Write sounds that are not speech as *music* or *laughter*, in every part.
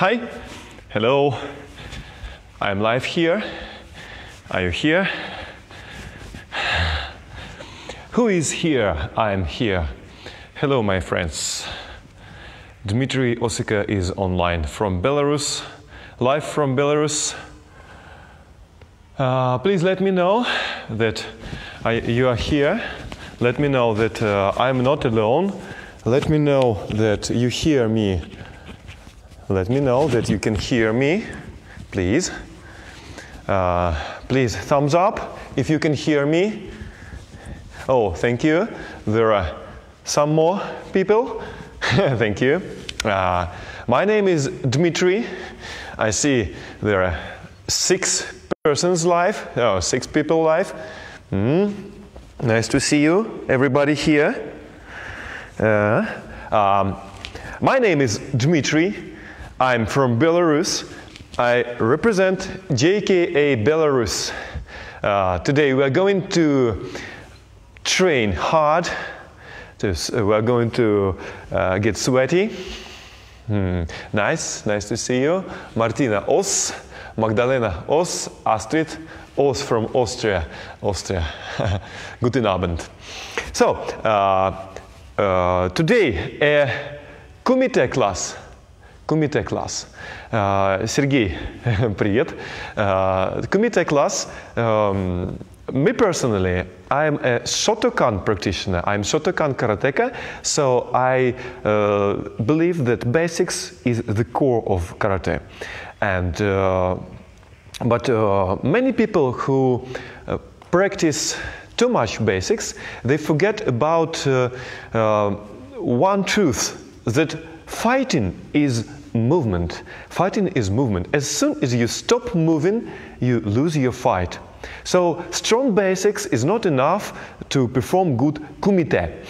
Hi, hello. I'm live here. Are you here? Who is here? I'm here. Hello, my friends. Dmitry Osika is online from Belarus, live from Belarus. Uh, please let me know that I, you are here. Let me know that uh, I'm not alone. Let me know that you hear me. Let me know that you can hear me, please. Uh, please, thumbs up if you can hear me. Oh, thank you. There are some more people. *laughs* thank you. Uh, my name is Dmitry. I see there are six persons live, oh, six people live. Mm. Nice to see you, everybody here. Uh, um, my name is Dmitry. I'm from Belarus. I represent JKA Belarus. Uh, today we are going to train hard. Uh, we are going to uh, get sweaty. Hmm. Nice, nice to see you. Martina Os, Magdalena Os, Astrid Os from Austria. Austria. *laughs* Guten Abend. So, uh, uh, today a Kumite class. Kumite class. Uh, Sergey, *laughs* привет. Uh, Kumite class. Um, me personally, I'm a Shotokan practitioner. I'm Shotokan karateka, so I uh, believe that basics is the core of karate. And uh, but uh, many people who uh, practice too much basics, they forget about uh, uh, one truth that fighting is movement. Fighting is movement. As soon as you stop moving, you lose your fight. So strong basics is not enough to perform good kumite.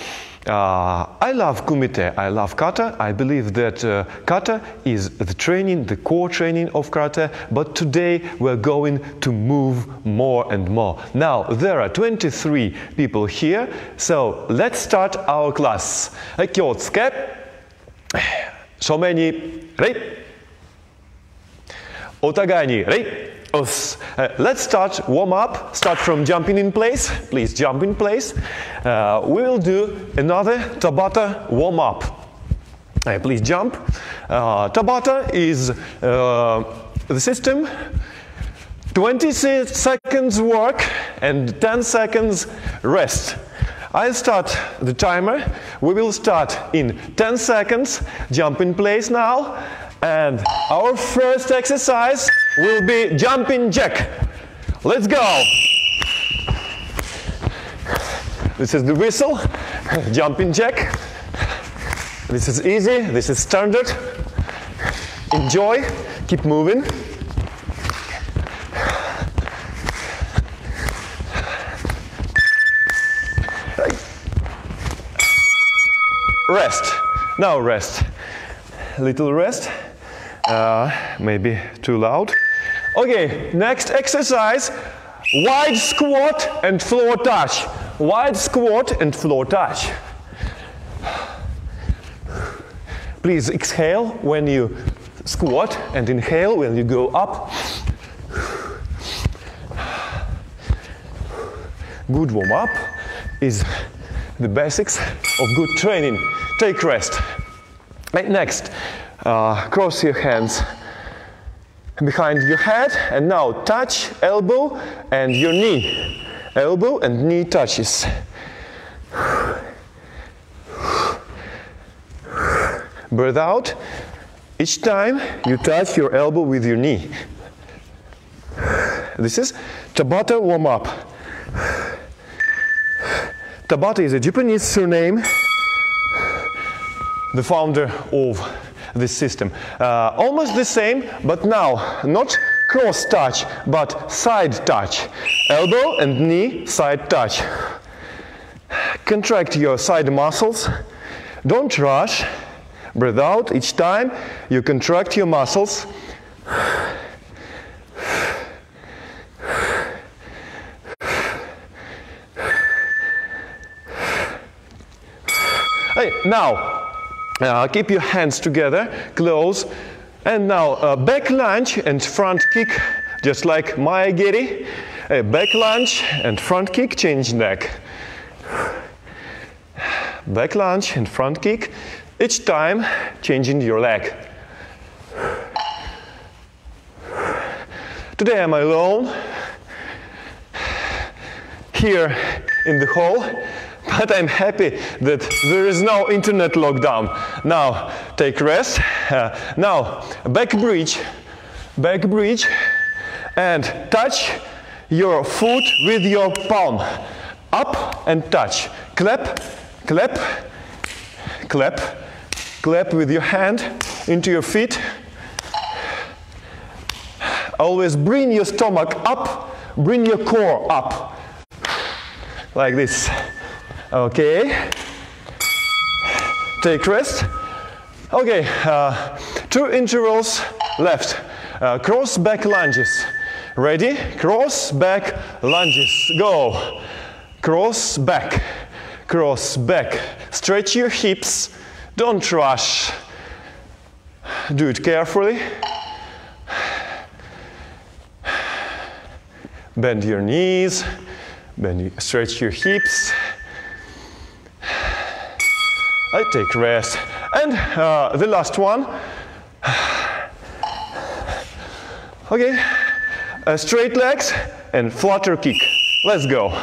Uh, I love kumite, I love kata. I believe that uh, kata is the training, the core training of karate, but today we're going to move more and more. Now, there are 23 people here, so let's start our class. Kyosuke, so many Ready? Otagani, ready? Us. Uh, let's start warm up. Start from jumping in place. Please jump in place. Uh, we will do another Tabata warm up. Uh, please jump. Uh, tabata is uh, the system 20 seconds work and 10 seconds rest. I'll start the timer. We will start in 10 seconds. Jump in place now. And our first exercise will be jumping jack. Let's go. This is the whistle, jumping jack. This is easy, this is standard. Enjoy, keep moving. Rest. Now rest. Little rest. Uh, maybe too loud. Okay, next exercise, wide squat and floor touch. Wide squat and floor touch. Please exhale when you squat and inhale when you go up. Good warm up is the basics of good training. Take rest. And Next, uh, cross your hands behind your head and now touch elbow and your knee. Elbow and knee touches. Breathe out. Each time you touch your elbow with your knee. This is Tabata warm up. Tabata is a Japanese surname, the founder of this system. Uh, almost the same, but now not cross touch, but side touch. Elbow and knee, side touch. Contract your side muscles. Don't rush. Breathe out each time you contract your muscles. Hey, now uh, keep your hands together, close. And now uh, back lunge and front kick, just like Mae Geri. A back lunge and front kick, change neck. Back lunge and front kick, each time changing your leg. Today I'm alone here in the hall, but I'm happy that there is no internet lockdown. Now take rest. Uh, now back bridge, back bridge, and touch your foot with your palm. Up and touch. Clap, clap, clap, clap with your hand into your feet. Always bring your stomach up, bring your core up. Like this. Okay. Take rest. Okay, uh, two intervals left. Uh, cross back lunges. Ready? Cross back lunges. Go. Cross back. Cross back. Stretch your hips. Don't rush. Do it carefully. Bend your knees. Bend, stretch your hips. I take rest. And uh, the last one. *sighs* Okay, uh, straight legs and flutter kick. Let's go.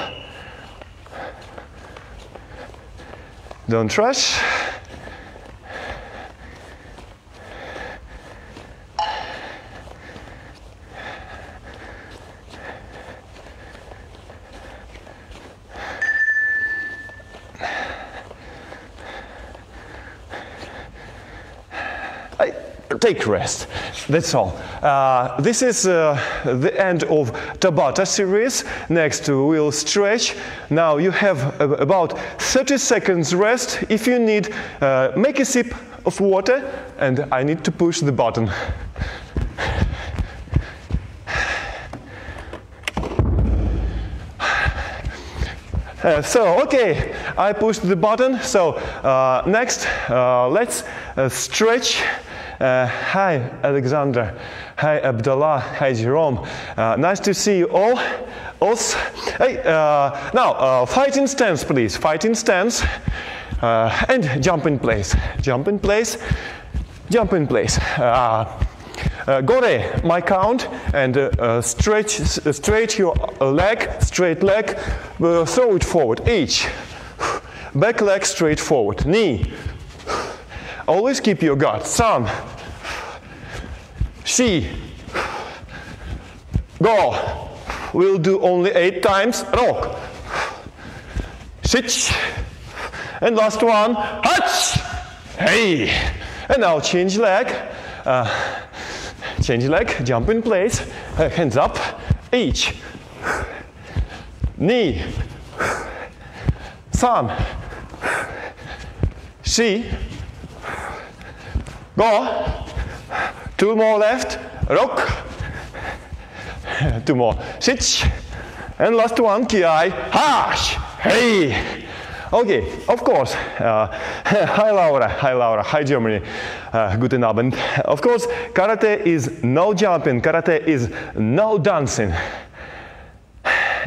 Don't rush. I take rest. That's all. Uh, this is uh, the end of Tabata series. Next we'll stretch. Now you have about 30 seconds rest. If you need, uh, make a sip of water and I need to push the button. Uh, so, okay, I pushed the button. So, uh, next, uh, let's uh, stretch. Uh, hi, Alexander. Hi, Abdullah. Hi, Jerome. Uh, nice to see you all. Also, hey, uh, now, uh, fighting stance, please. Fighting stance. Uh, and jump in place. Jump in place. Jump in place. Uh, uh, Gore, my count, and stretch, s- straight your leg, straight leg, throw it forward, each. Back leg straight forward, knee. Always keep your guard. Some. She. Go. We'll do only eight times. Rock. Sit. And last one. Hutch. Hey. And now change leg. Uh, change leg. Jump in place. Uh, hands up. Each. Knee. Some. She. Go. Two more left. Rock. Two more. Sit. And last one. Ki. Hash. Hey. Okay, of course. Uh, *laughs* hi Laura, hi Laura, hi Germany. Uh, guten Abend. Of course, karate is no jumping, karate is no dancing.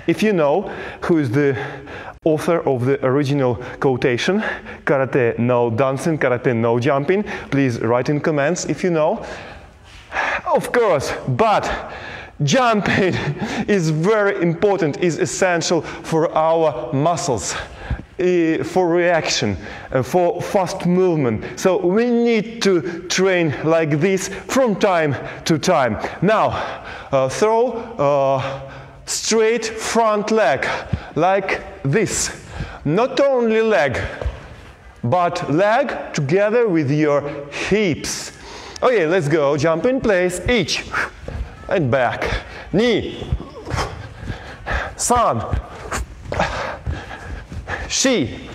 If you know who is the author of the original quotation, karate no dancing, karate no jumping, please write in comments if you know. Of course, but jumping *laughs* is very important, is essential for our muscles, eh, for reaction, uh, for fast movement. So we need to train like this from time to time. Now, uh, throw uh, straight front leg like this. Not only leg, but leg together with your hips. Okay, let's go. Jump in place, each and back. Knee. Sun. She.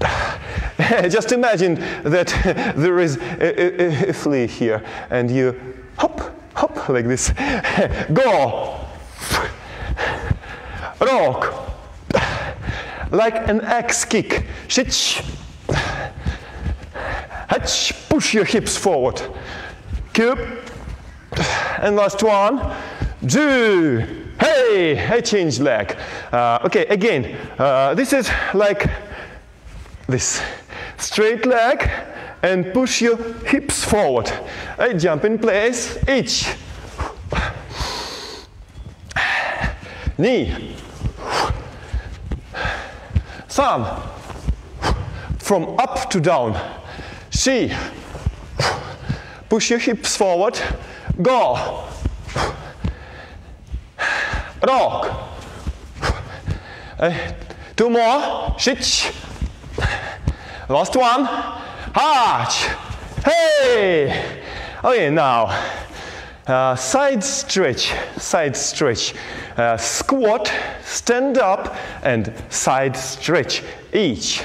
*laughs* Just imagine that *laughs* there is a, a- a flea here and you hop, hop like this. *laughs* Go. *laughs* Rock. Like an axe kick. Hatch, push your hips forward. cube. And last one, two. Hey, I change leg. Uh, okay, again, uh, this is like this. Straight leg and push your hips forward. I jump in place, each. Knee. Thumb. From up to down. She. Push your hips forward. Go. Rock. Uh, two more. Shitch. Last one. Arch. Hey. Okay, now uh, side stretch, side stretch. Uh, squat, stand up, and side stretch each.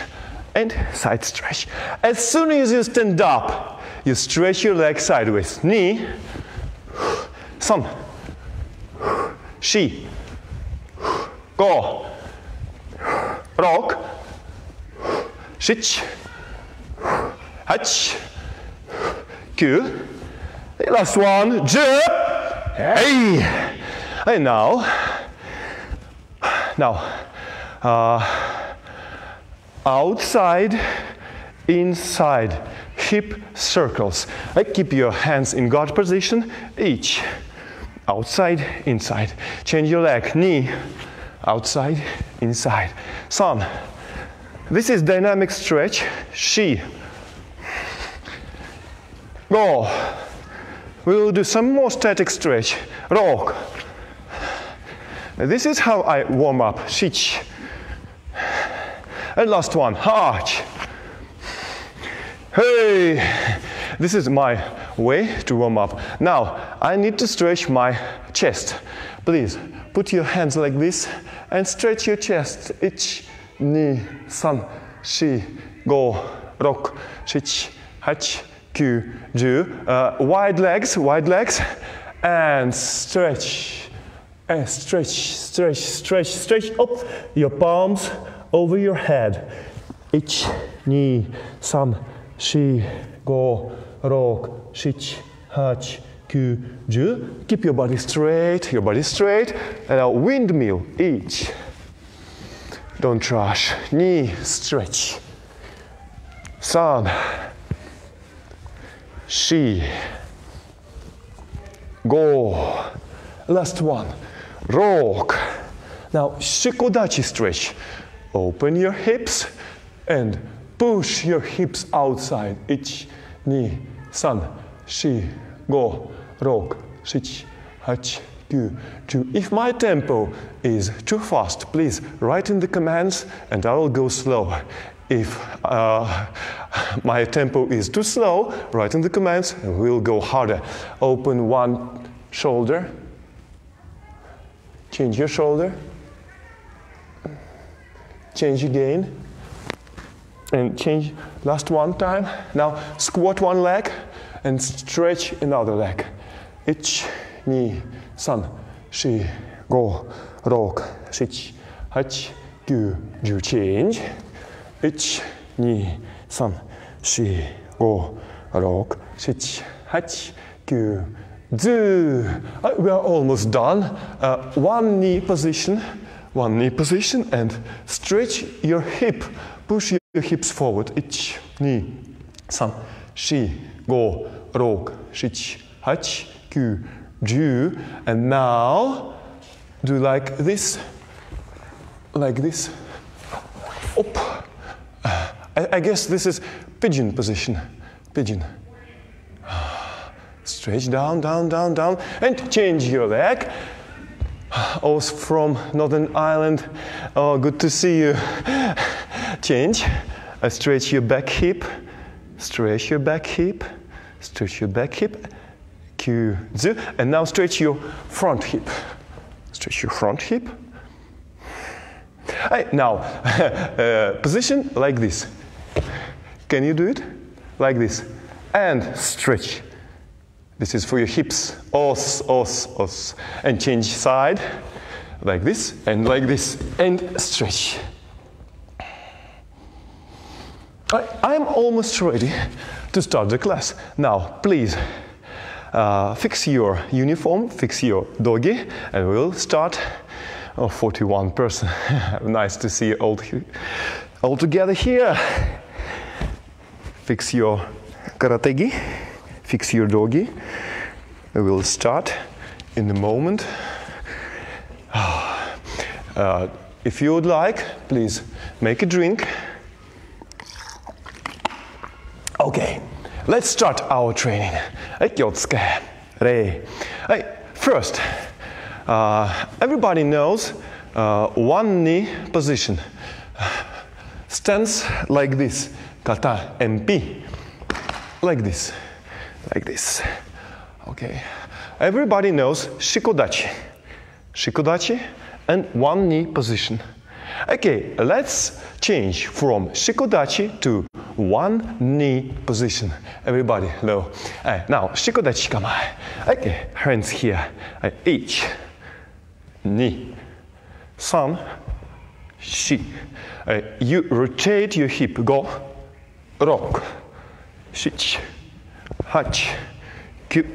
And side stretch. As soon as you stand up, you stretch your leg sideways. Knee, sun, she, go, rock, shich, hatch, Q. Last one, jump. Hey. And now, now, uh, outside, inside, hip circles. I keep your hands in guard position, each. Outside, inside. Change your leg, knee, outside, inside. Son, this is dynamic stretch. She. Go. We will do some more static stretch. Rock. This is how I warm up. Shich. And last one, arch. Hey, this is my way to warm up. Now, I need to stretch my chest. Please, put your hands like this and stretch your chest. Ich, ni, san, shi, go, rock, shich, hach, kyu, ju. Uh, wide legs, wide legs, and stretch. And stretch, stretch, stretch, stretch up your palms over your head. Ich, ni, san, shi, go, rock, shich, hach, ku, ju. Keep your body straight, your body straight, and a windmill each. Don't rush. Knee stretch. San, shi, go. Last one. Rock. Now, shikodachi stretch. Open your hips and push your hips outside. Ich, ni, san, shi, go, rock, shich, hach, ku, ju. If my tempo is too fast, please write in the commands and I will go slow. If uh, *laughs* my tempo is too slow, write in the commands and we'll go harder. Open one shoulder, change your shoulder, change again, and change last one time. Now squat one leg and stretch another leg. Ich, ni, san, shi, go, rock, shich, hach, gu, ju, change. Ich, ni, san, shi, go, rock, shich, hach, gu, zu. Uh, we are almost done. Uh, one knee position, one knee position, and stretch your hip. Push your hips forward. Ich, ni, san, shi, go, rock, shich, hach, gu, ju. And now do like this, like this. Up. I, I guess this is pigeon position. Pigeon. Stretch down, down, down, down, and change your leg. Oh, from Northern Ireland. Oh, good to see you. Change. Uh, stretch your back hip. Stretch your back hip. Stretch your back hip. Q, Z. And now stretch your front hip. Stretch your front hip. Now, *laughs* uh, position like this. Can you do it? Like this. And stretch. This is for your hips. Os, os, os. And change side. Like this, and like this. And stretch. I, I'm almost ready to start the class. Now, please, uh, fix your uniform, fix your dogi, and we'll start. Oh, 41 person. *laughs* nice to see you all, all together here. Fix your karategi, fix your dogi. We will start in a moment. *sighs* Uh, if you would like, please make a drink. Okay, let's start our training. Hey, first, uh, everybody knows uh, one knee position. Stands like this, kata MP, like this, like this. Okay, everybody knows shikodachi. Shikodachi and one knee position. Okay, let's change from shikodachi to one knee position. Everybody, low. Uh, now, shikodachi kamae. Okay, hands here. Uh, each knee. San, shi. Uh, you rotate your hip. Go. Rock. Shich. Hach. Kyu.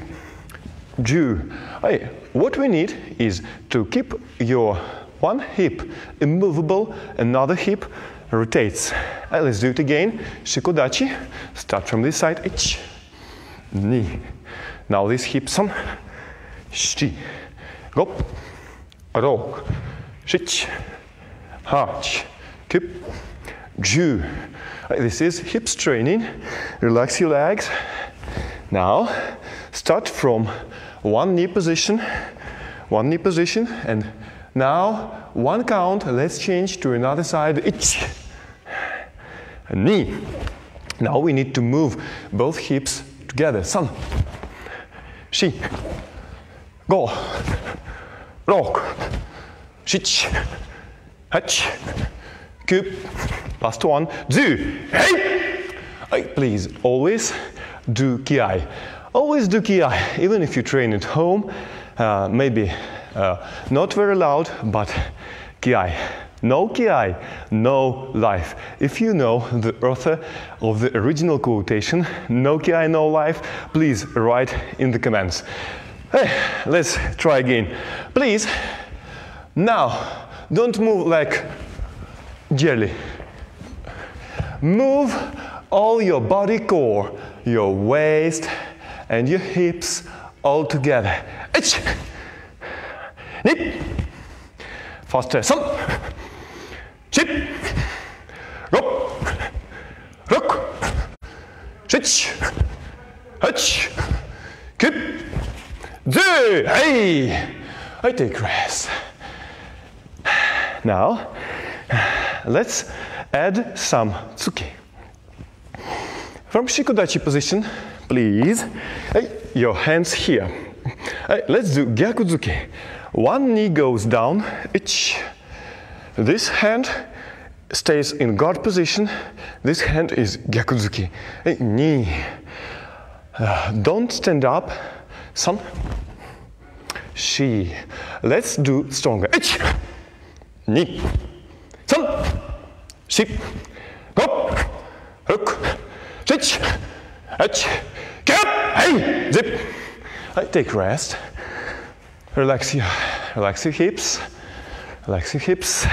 Ju. Hey, what we need is to keep your one hip immovable, another hip rotates. Right, let's do it again. Shikodachi. Start from this side. Ich. Ni. Now this hip on. Shi. Go. Ro. Shich. Hach. Kip. Ju. This is hips training. Relax your legs. Now start from one knee position, one knee position, and now one count. Let's change to another side. Ich knee. Now we need to move both hips together. San, shi, go, rock, shich, hach, kup. Last one, zu, hey. Please always do kiai. Always do kiai, even if you train at home. Uh, maybe uh, not very loud, but kiai. No kiai, no life. If you know the author of the original quotation, no kiai, no life, please write in the comments. Let's try again. Please, now, don't move like jelly. Move all your body core, your waist and your hips all together. Nip. Faster. Some. Chip. Rock. Rock. Shitch. Hutch. Kip. Do. Hey. I take rest. Now, let's add some tsuki. From shikodachi position, please, hey, your hands here. Hey, let's do gyakudzuki. One knee goes down, each. This hand stays in guard position. This hand is gyakudzuki. Hey, knee. Uh, don't stand up. San. Shi. Let's do stronger. Ichi. Ni. San. Shi. Go. Hook. Switch. Hutch. Get. Hey. Zip. I take rest. Relax your, relax your hips. Relax your hips.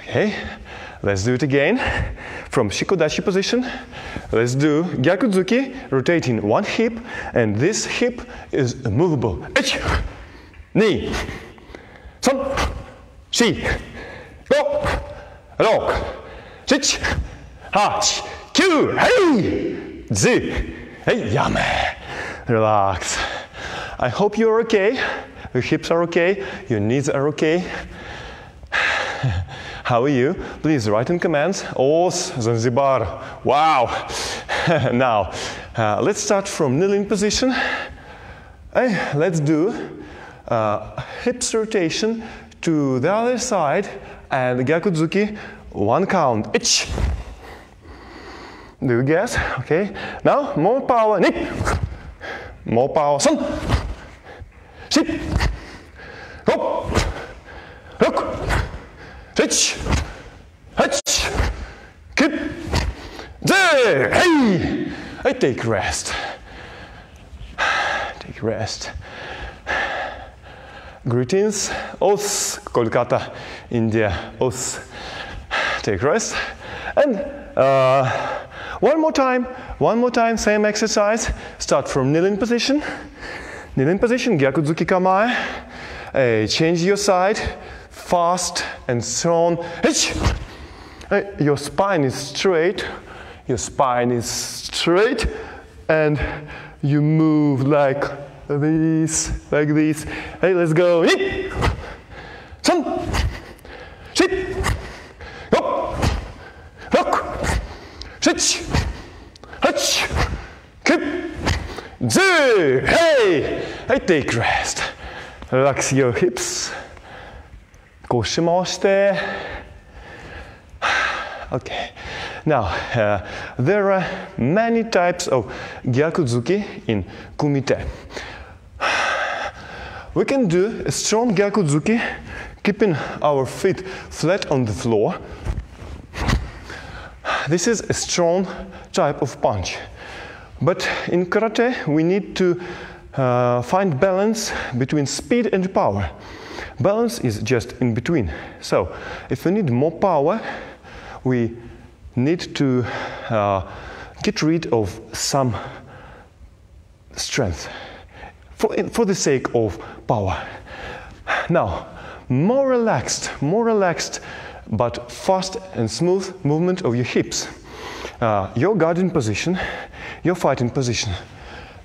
Okay, let's do it again. From Shikodachi position, let's do Gyakudzuki, rotating one hip, and this hip is movable. Ich, ni, son, shi, go, rock, chich, hach, kyu, hey, zi, hey, yame. Relax. I hope you're okay. Your hips are okay, your knees are okay. How are you? Please write in comments. Os, Zanzibar. Wow. *laughs* now, uh, let's start from kneeling position. Hey, let's do uh, hips rotation to the other side and Gyakudzuki, one count. Ich. Do you guess? Okay. Now, more power. Nip. More power. Sun. Sit. Go. Look. Switch. Hutch. Kip. There, hey! I take rest. *sighs* Take rest. Greetings, Os, Kolkata, India, Os. Take rest. And uh, one more time, one more time, same exercise. Start from kneeling position. Kneeling position, Gyakudzuki Kamae. Uh, change your side, fast and strong. Uh, your spine is straight. Your spine is straight. And you move like this, like this. Hey, let's go. Some. Sit. Go. Look. Sit. Hutch. Two. Hey. Hey, take rest. Relax your hips. 腰回して Okay. Now, uh, there are many types of gyakuzuki in kumite. We can do a strong gyakuzuki keeping our feet flat on the floor. This is a strong type of punch. But in karate, we need to uh, find balance between speed and power. Balance is just in between. So, if we need more power, we need to uh, get rid of some strength for, for the sake of power. Now, more relaxed, more relaxed, but fast and smooth movement of your hips. Uh, your guarding position, your fighting position.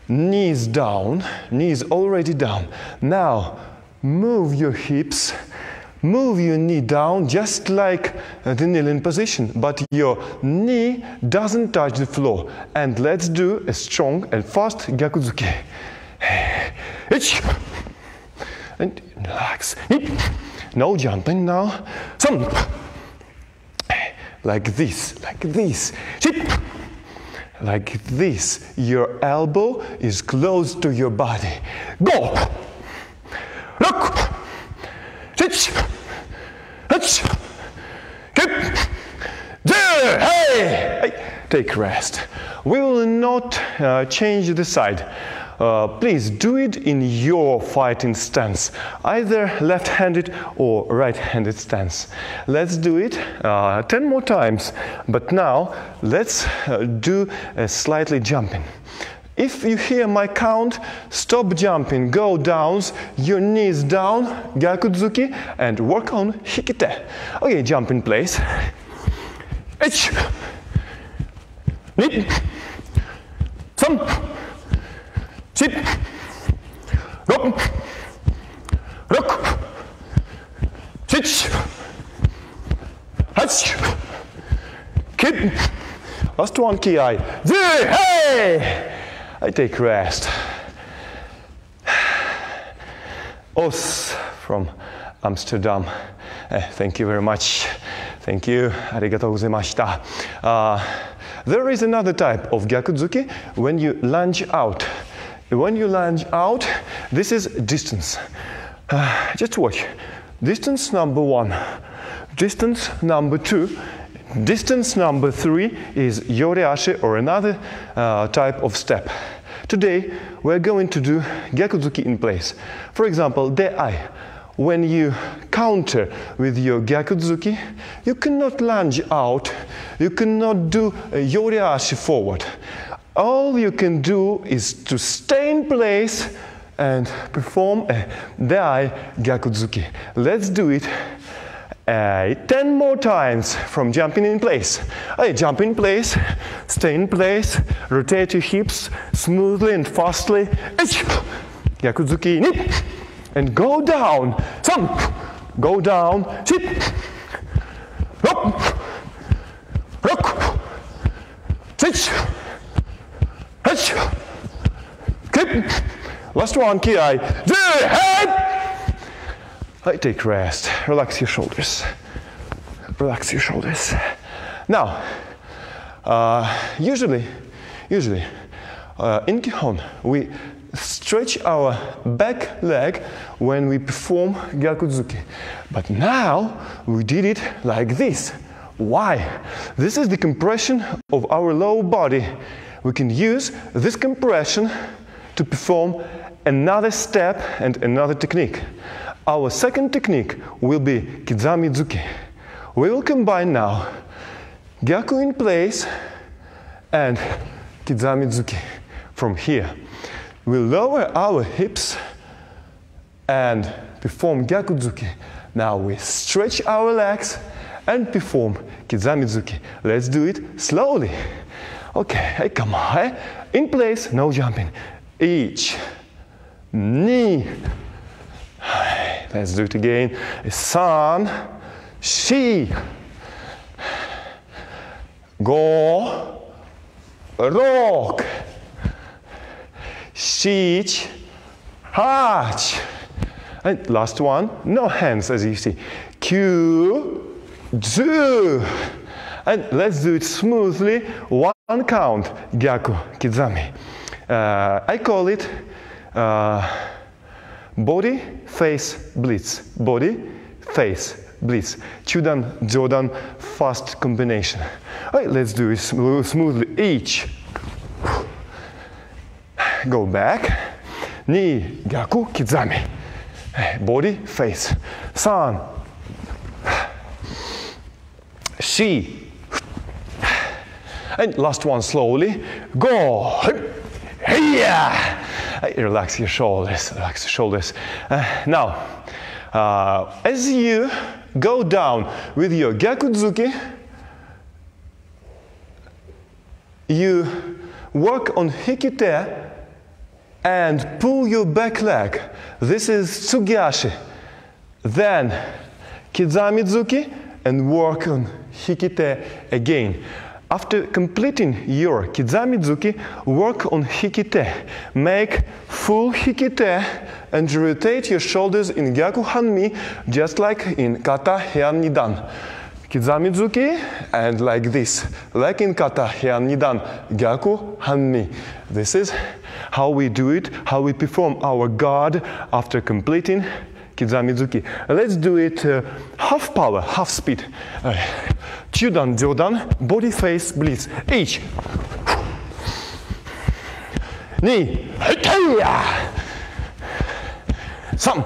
Knees down, knees already down. Now, move your hips move your knee down just like uh, the kneeling position, but your knee doesn't touch the floor. And let's do a strong and fast gyakuzuki. *sighs* And relax. No jumping now. Some. *sighs* Like this, like this. Like this. Your elbow is close to your body. Go. Look. Sit. Hutch. Good. There. Hey. Take rest. We will not uh, change the side. Uh, please do it in your fighting stance, either left-handed or right-handed stance. Let's do it uh, 10 more times, but now let's uh, do a slightly jumping. If you hear my count, stop jumping, go downs, your knees down, Gyakuzuki, and work on Hikite. Okay, jump in place. H. Ni. Some. Sit. Go. Look. Sit. Hutch. Keep. Last one, ki. Hey! I take rest. Os from Amsterdam. Uh, thank you very much. Thank you. Arigatou gozaimashita. Uh, there is another type of gyakuzuki when you lunge out. When you lunge out, this is distance. Uh, just watch. Distance number one. Distance number two. Distance number three is yoriashi or another uh, type of step. Today we're going to do gyakuzuki in place. For example, de-ai. When you counter with your gyakuzuki, you cannot lunge out, you cannot do a yoriashi forward. All you can do is to stay in place and perform a de-ai gyakuzuki. Let's do it uh, 10 more times from jumping in place. Uh, jump in place, stay in place, rotate your hips smoothly and fastly. Gyakuzuki ni. And go down. Some. Go down. Sit. Rock. Rock. Sit. Hitch. Keep. Last one, ki. Head. I take rest. Relax your shoulders. Relax your shoulders. Now, uh, usually, usually, uh, in Kihon, we stretch our back leg when we perform Gyakuzuki. But now we did it like this. Why? This is the compression of our lower body. We can use this compression to perform another step and another technique. Our second technique will be Kizamizuki. We will combine now Gyaku in place and Kizamizuki from here. We lower our hips and perform Gyakuzuki. Now we stretch our legs and perform Kizamizuki. Let's do it slowly. Okay, hey, come on. Hey. In place, no jumping. Each knee. *sighs* Let's do it again. San, shi, go, rock, shich, hach. And last one, no hands as you see. Q, zu. And let's do it smoothly. One count, gyaku, kizami. Uh, I call it uh, body, face, blitz. Body, face, blitz. Chudan, Jodan, fast combination. All right, let's do it smoothly. Each. Go back. Knee, gyaku, kizami. Body, face. San. She. And last one slowly. Go. Hiya. *laughs* Relax your shoulders. Relax your shoulders. Uh, now, uh, as you go down with your Gyakuzuki, you work on Hikite and pull your back leg. This is Tsugiashi. Then Kizamizuki and work on Hikite again. After completing your Kizamizuki, work on Hikite. Make full Hikite and rotate your shoulders in Gyaku Hanmi just like in Kata Heian Nidan. Kizamizuki and like this, like in Kata Heian Nidan, Gyaku Hanmi. This is how we do it, how we perform our guard after completing Kizamizuki. Let's do it uh, half power, half speed. Uh, Chudan, Jodan, body face, blitz. Each. Knee. Some.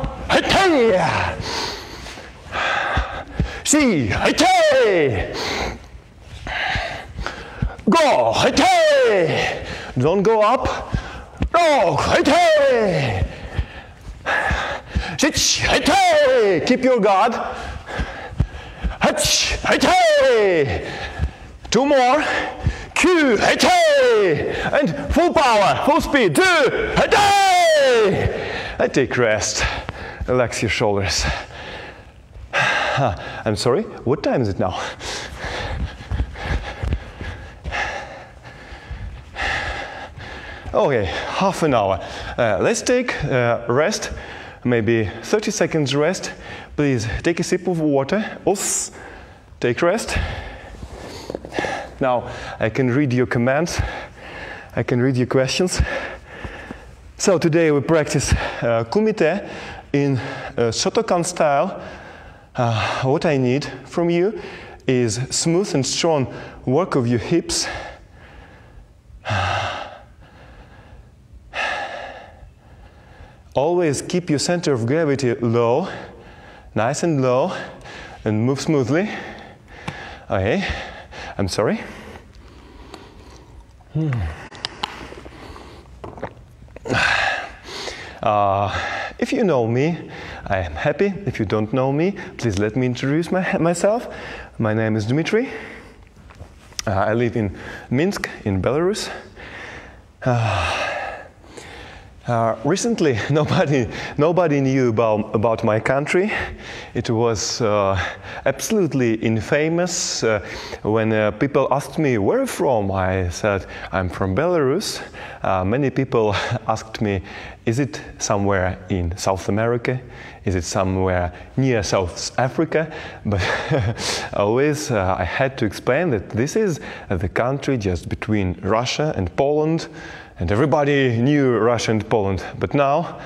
See. Go. Don't go up. Go. Keep your guard. Two more. Q, and full power, full speed. Hate. And take rest. Relax your shoulders. I'm sorry, what time is it now? Okay, half an hour. Uh, let's take uh, rest, maybe 30 seconds rest. Please take a sip of water. Us, take rest. Now I can read your commands. I can read your questions. So today we practice uh, kumite in uh, Shotokan style. Uh, what I need from you is smooth and strong work of your hips. *sighs* Always keep your center of gravity low, nice and low, and move smoothly. Okay, I'm sorry. Hmm. Uh, if you know me, I am happy. If you don't know me, please let me introduce my, myself. My name is Dmitry. Uh, I live in Minsk, in Belarus. Uh, uh, recently, *laughs* nobody, nobody knew about, about my country. It was uh, absolutely infamous. Uh, when uh, people asked me where from, I said, I'm from Belarus. Uh, many people *laughs* asked me, is it somewhere in South America? Is it somewhere near South Africa? *laughs* But always uh, I had to explain that this is the country just between Russia and Poland and everybody knew Russia and Poland. But now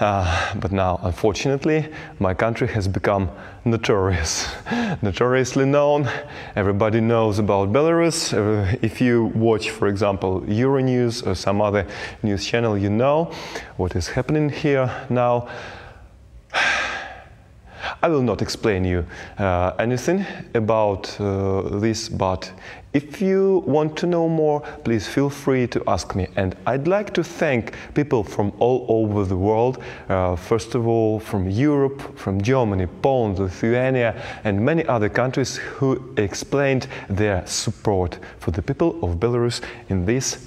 Uh, but now, unfortunately, my country has become notorious, *laughs* notoriously known. Everybody knows about Belarus. Uh, if you watch, for example, Euronews or some other news channel, you know what is happening here now. *sighs* I will not explain you uh, anything about uh, this, but if you want to know more, please feel free to ask me. And I'd like to thank people from all over the world, uh, first of all from Europe, from Germany, Poland, Lithuania, and many other countries who explained their support for the people of Belarus in this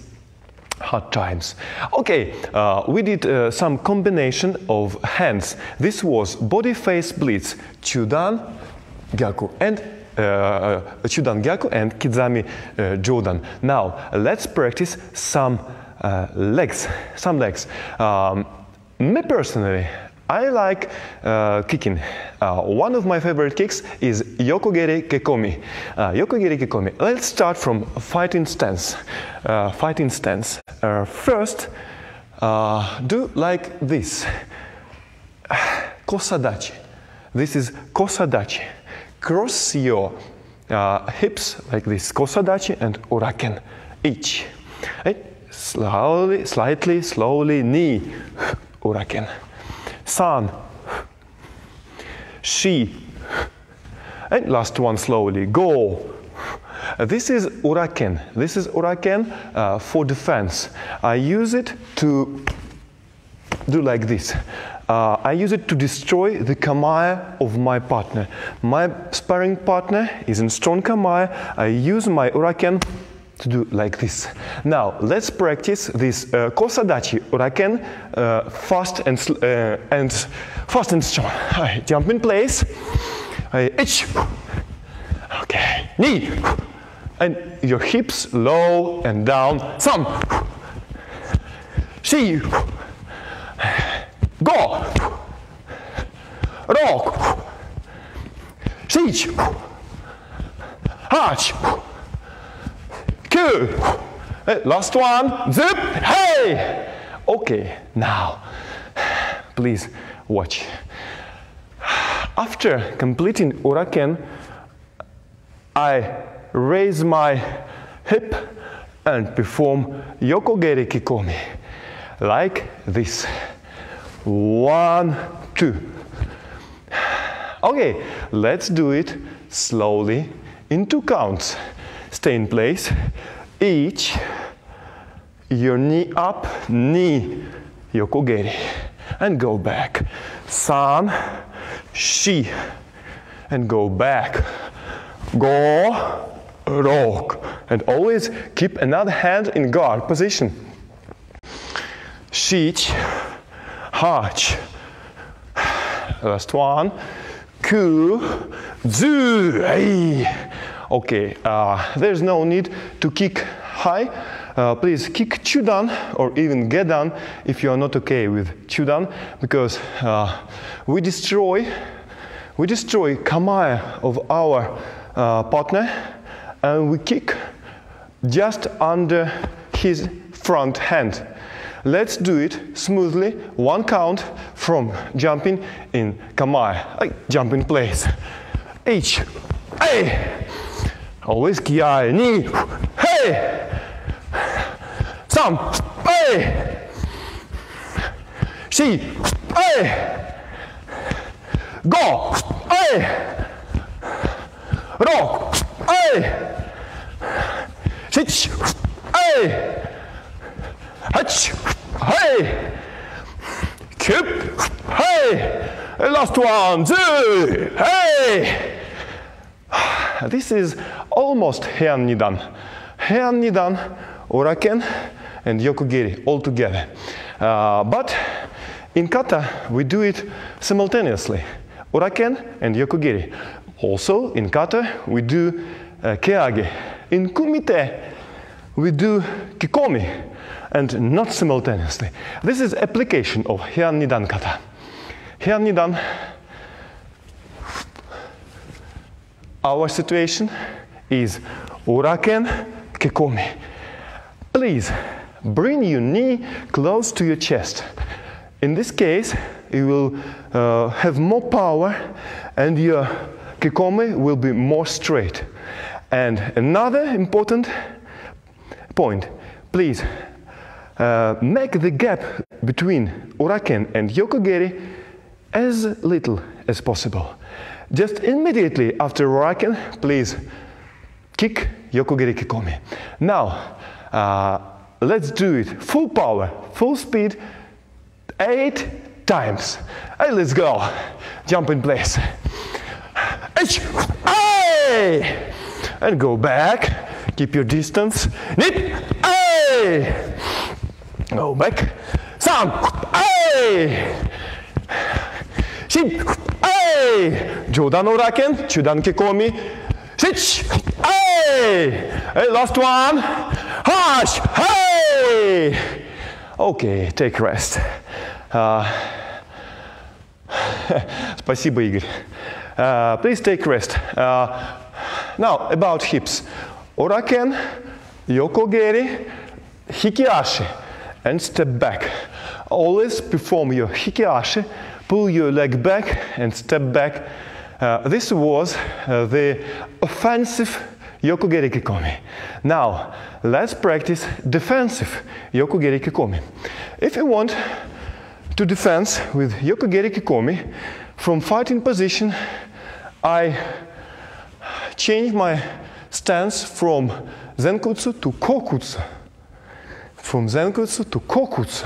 hard times. Okay, uh, we did uh, some combination of hands. This was body face blitz, Chudan, Gyaku, and Chudan Gyaku and Kizami uh, Jodan. Now, let's practice some uh, legs, some legs. Um, me personally, I like uh, kicking. Uh, one of my favorite kicks is Yokogeri Kekomi. Uh, Kekomi. Let's start from fighting stance. Uh, fighting stance. Uh, first, uh, do like this. *sighs* Kosadachi. This is Kosadachi. Cross your hips like this. Kosadachi and Uraken. Each. Right? Slowly, slightly, slowly, knee. *laughs* Uraken san, *laughs* she, *laughs* and last one slowly, go. Uh, this is uraken. This is uraken uh, for defense. I use it to do like this. Uh, I use it to destroy the kamae of my partner. My sparring partner is in strong kamae. I use my uraken to do like this. Now, let's practice this uh, kosadachi uraken uh, fast and, uh, and fast and strong. *laughs* Right, jump in place. I itch. Okay, knee. And your hips low and down. Some. See. Go. Rock. Siege. Hatch. Two. Last one. Zip. Hey. Okay. Now, please watch. After completing Uraken, I raise my hip and perform Yokogeri Kikomi like this. One, two. Okay, let's do it slowly in two counts. Stay in place. Each, your knee up, knee, yokogeri, and go back. San, shi, and go back. Go, rock, and always keep another hand in guard position. Shich, hach. Last one. Ku, zu, Okay, uh, there's no need to kick high. Uh, please kick chudan or even gedan if you are not okay with chudan because uh, we destroy we destroy kamae of our uh, partner and we kick just under his front hand. Let's do it smoothly, one count from jumping in kamae, like jump in place. H, A, Always kiai, knee, hey, some, hey, she, hey, go, hey, rock, hey, sit, hey, hatch, hey, keep, hey, last one, two, hey. This is almost Heian Nidan. Heian Nidan, Uraken, and Yokogiri all together. Uh, but in kata, we do it simultaneously. Uraken and Yokogiri. Also, in kata, we do uh, keage. In kumite, we do kikomi, and not simultaneously. This is application of Heian Nidan kata. Heian Nidan our situation is uraken kekomi. Please bring your knee close to your chest. In this case, you will uh, have more power and your kikomi will be more straight. And another important point, please uh, make the gap between uraken and yokogeri as little as possible. Just immediately after uraken, please kick yokogeri kikomi. Now, uh, let's do it full power, full speed, eight times. Hey, let's go. Jump in place. Hey! And go back. Keep your distance. Nip. Oh, go back. Sam. hey! Shin, hey! Jodan Uraken, Chudan Kikomi. Sitch, hey! Hey, last one. Hush, hey! Okay, take rest. Uh, *laughs* Спасибо, Игорь. Uh, please take rest. Uh, now, about hips. Uraken, Yokogeri, Hikiashi and step back. Always perform your hikiashi, pull your leg back and step back. Uh, this was uh, the offensive yokogeri kikomi. Now, let's practice defensive yokogeri kikomi. If you want to defense with yokogeri kikomi, from fighting position, I change my stance from Zenkutsu to Kokutsu. From Zenkutsu to Kokutsu.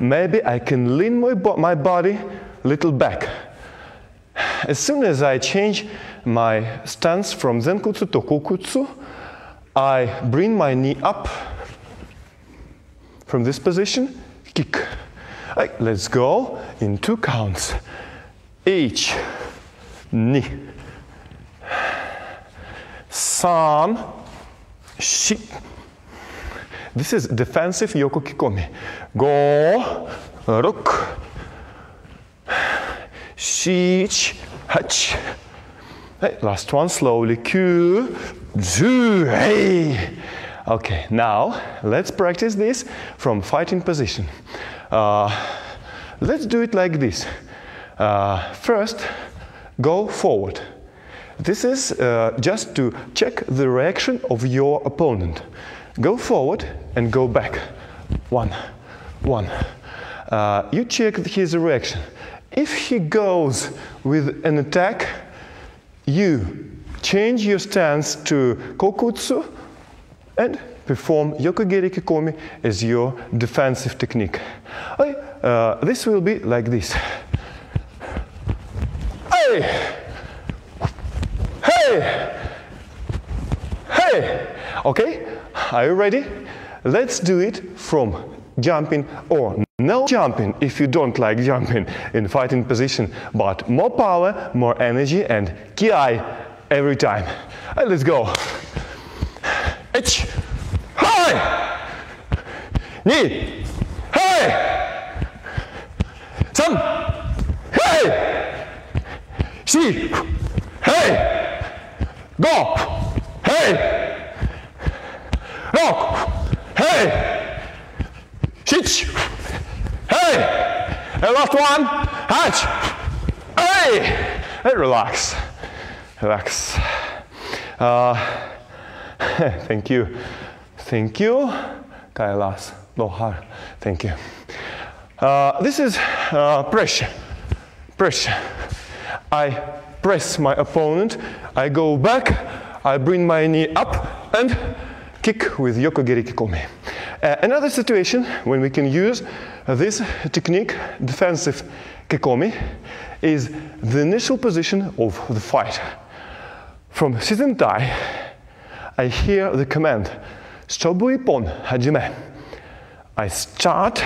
Maybe I can lean my, bo my body a little back. As soon as I change my stance from Zenkutsu to Kokutsu, I bring my knee up from this position, kick. Right, let's go in two counts. Each knee. San, shi. This is defensive yoko kikomi. Go, rook, shich, hach. Hey, last one, slowly. Q, zu, hey. Okay, now let's practice this from fighting position. Uh, let's do it like this. Uh, first, go forward. This is uh, just to check the reaction of your opponent. Go forward and go back. One, one. Uh, you check his reaction. If he goes with an attack, you change your stance to kokutsu and perform yokogeri kikomi as your defensive technique. Uh, this will be like this. Hey! Hey! Hey! Okay, are you ready? Let's do it from jumping or no jumping if you don't like jumping in fighting position, but more power, more energy and ki every time. Right, let's go. H, hi, knee, hey, some, hey, she, hey, go, hey, rock, hey, shit, hey, and last one, hatch, hey, hey, relax, relax. Uh, *laughs* thank you, thank you, Kailas, Lohar, thank you. Uh, this is uh, pressure, pressure. I press my opponent, I go back, I bring my knee up and kick with yokogeri kikomi. Uh, another situation when we can use this technique, defensive kikomi, is the initial position of the fight. From Shizentai, I hear the command, Shobu ippon hajime. I start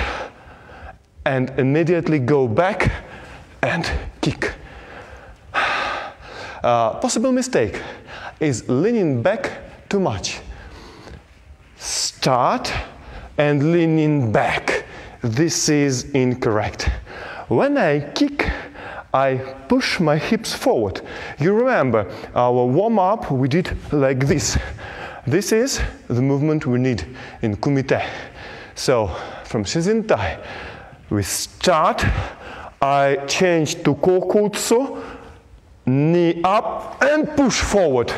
and immediately go back and kick. Uh, possible mistake is leaning back too much. Start and leaning back. This is incorrect. When I kick, I push my hips forward. You remember our warm up, we did like this. This is the movement we need in kumite. So from Shizentai, we start. I change to kokutsu, knee up and push forward.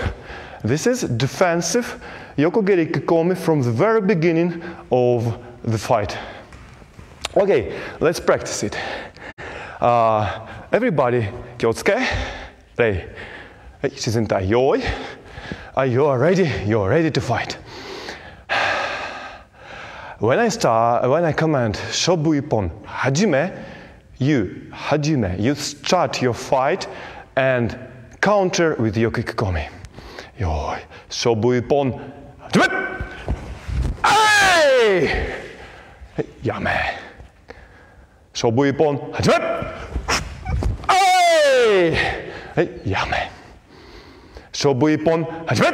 This is defensive Yoko Gerike from the very beginning of the fight. Okay, let's practice it. Uh, everybody, Kyotsuke, Rei, Shizentai, Yoi. Are you ready? You're ready to fight. When I start, when I command Shobu Ippon, Hajime, you, Hajime, you start your fight and counter with Yokikomi. Yoi, Shobu Ippon, Hey! Ippon, hajime! Hey! Ippon, hajime!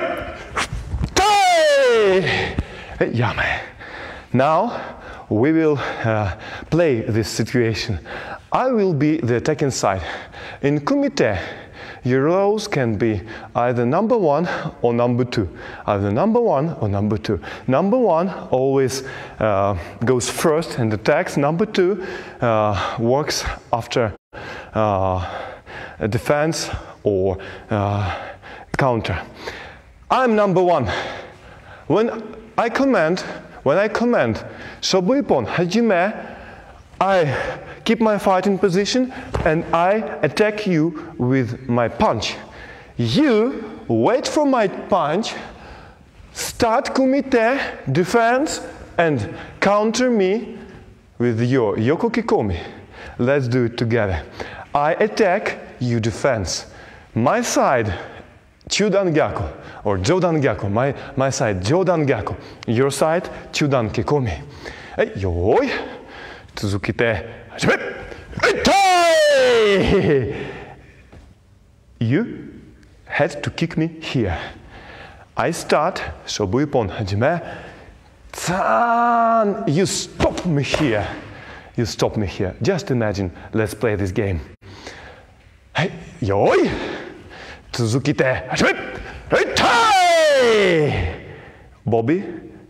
Hey! Yame. Now we will uh, play this situation. I will be the attacking side. In kumite, your roles can be either number one or number two. Either number one or number two. Number one always uh, goes first and attacks. Number two uh, works after uh, defense or uh, counter. I'm number one. When I command, when I command Shobu Ippon Hajime, I keep my fighting position, and I attack you with my punch. You wait for my punch, start kumite, defense, and counter me with your yoko kikomi. Let's do it together. I attack, you defense. My side, Chudan Gyaku, or Jodan Gyaku, my, my side, Jodan Gyaku. Your side, Chudan Kikomi. はい、よーい。続けて you had to kick me here. I start, shobu ippon hajime. You stop me here. You stop me here. Just imagine, let's play this game. Hey, yoi! Tsuzukite! Bobby,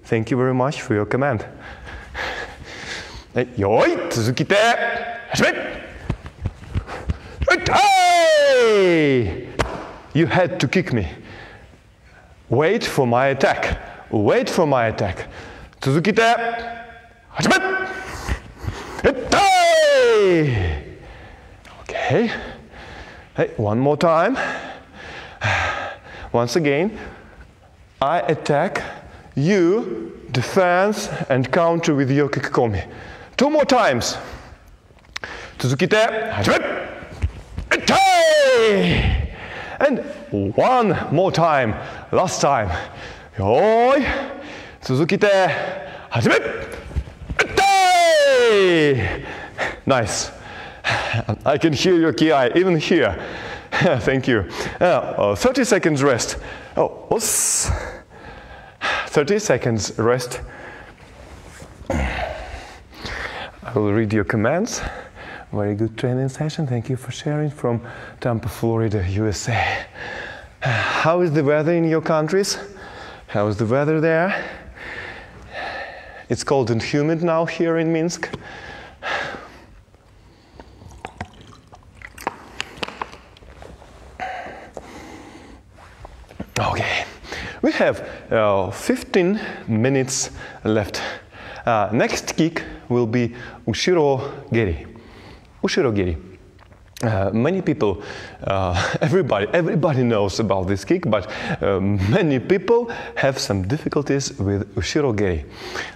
thank you very much for your command. はい、よーい、続けて、始め。痛い You had to kick me. Wait for my attack. Wait for my attack. 続けて、始め。痛い Okay. Hey, one more time. Once again, I attack, you defense and counter with your kikomi. Two more times. 続けて、始め痛い And one more time. Last time. よーい続けて、始め痛い Nice. I can hear your ki, even here. *laughs* Thank you. Uh, uh, 30 seconds rest. Oh, oops. 30 seconds rest. I will read your commands. Very good training session. Thank you for sharing from Tampa, Florida, USA. How is the weather in your countries? How is the weather there? It's cold and humid now here in Minsk. Okay, we have uh, 15 minutes left. Uh, next kick will be Ushiro Geri. Ushiro Geri. Uh, many people, uh, *laughs* everybody, everybody knows about this kick, but uh, many people have some difficulties with Ushiro Geri.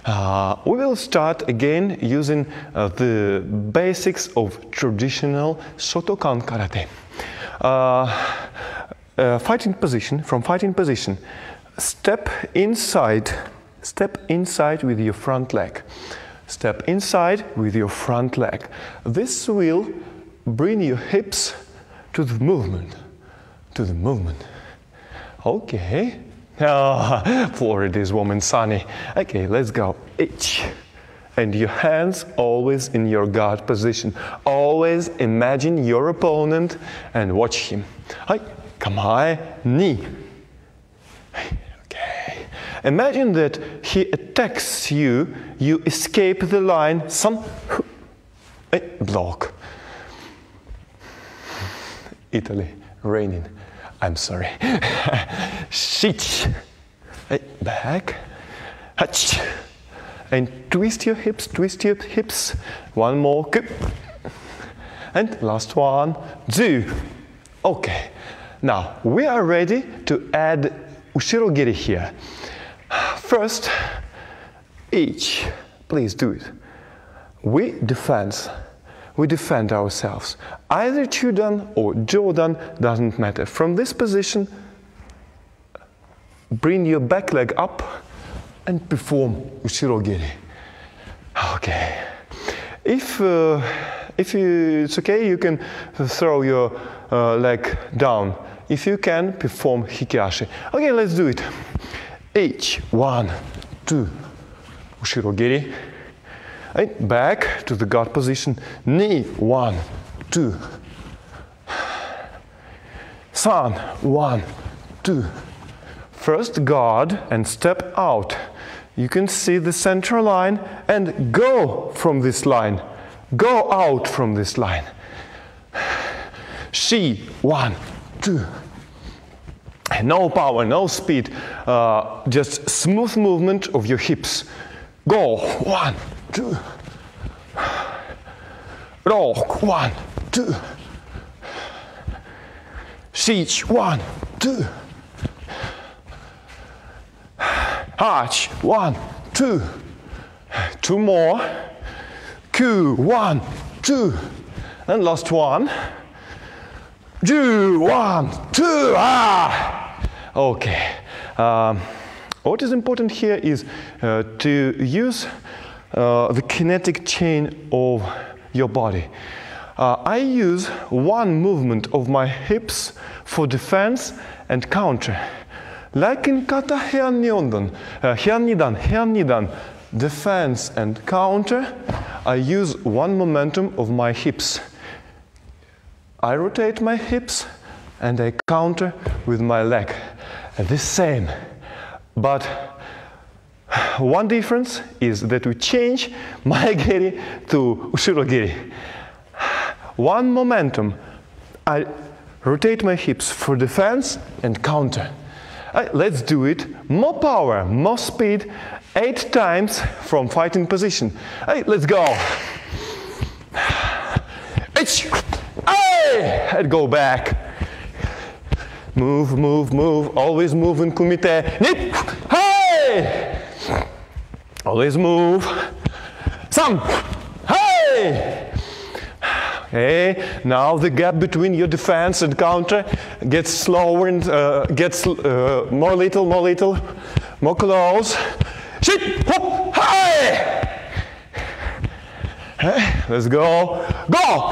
Uh, we will start again using uh, the basics of traditional Shotokan karate. Uh, fighting position, from fighting position, step inside, step inside with your front leg. Step inside with your front leg. This will bring your hips to the movement, to the movement. Okay. *laughs* Ah, Florida is warm and sunny. Okay, let's go. Each. And your hands always in your guard position. Always imagine your opponent and watch him. Hi. Kamae, knee. Okay. Imagine that he attacks you, you escape the line, some eh, block. Italy, raining. I'm sorry. *laughs* Shit. Eh, Back. Hutch. And twist your hips, twist your hips. One more. And last one. Two. Okay. Now we are ready to add ushirogiri here. First, each. Please do it. We defend. We defend ourselves. Either Chudan or Jodan doesn't matter. From this position, bring your back leg up and perform ushirogiri. Okay. If uh, if you, it's okay, you can throw your uh, leg down. If you can, perform hikiashi. Okay, let's do it. Each one, two, ushirogiri. Right, back to the guard position. Knee, one, two. San, one, two. First guard and step out. You can see the center line and go from this line. Go out from this line. She, one, two. No power, no speed, uh, just smooth movement of your hips. Go, one, two. Rock, one, two. Siege, one, two. Arch, one, two. Two more. Q, one, two. And last one. Ju, one, two. Ah! Okay. Um, what is important here is uh, to use uh, the kinetic chain of your body. Uh, I use one movement of my hips for defense and counter. Like in kata heian nidan, uh, heian nidan, heian nidan, defense and counter, I use one momentum of my hips. I rotate my hips and I counter with my leg. The same. But one difference is that we change *laughs* mae geri to ushiro geri. One momentum, I rotate my hips for defense and counter. Right, let's do it. More power, more speed, eight times from fighting position. Right, let's go. Hey! And go back. Move, move, move. Always move in kumite. Nip. Hey! Always move. Some. Hey! Now the gap between your defense and counter gets slower and uh, gets uh, more little, more little, more close. Shit! Hey! Hey, let's go. Go!